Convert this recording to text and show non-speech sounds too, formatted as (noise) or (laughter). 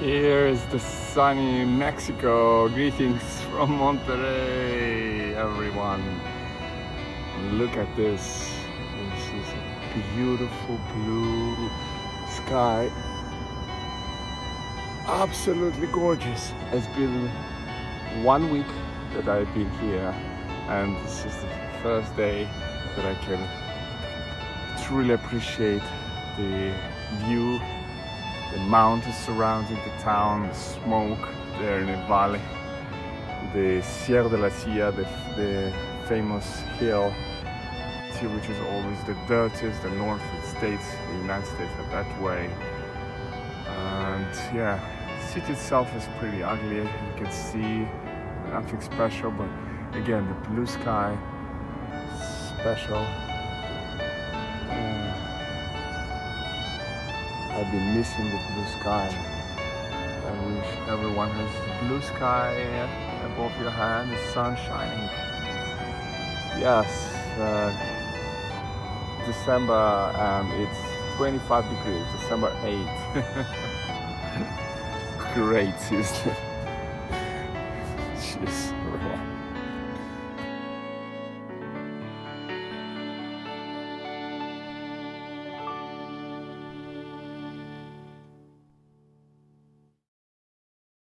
Here is the sunny Mexico. Greetings from Monterrey, everyone. Look at this. This is a beautiful blue sky. Absolutely gorgeous. It's been one week that I've been here, and this is the first day that I can truly appreciate the view the mountains surrounding the town, the smoke there in the valley, the Sierra de la Silla, the, the famous hill, which is always the dirtiest, the north states, the United States are that way. And yeah, the city itself is pretty ugly, you can see nothing special, but again, the blue sky, special. I've been missing the blue sky. I wish everyone has blue sky above your head, the sun shining. Yes, uh, December, um, it's 25 degrees, December 8th. (laughs) Great, isn't it? (laughs) Jeez,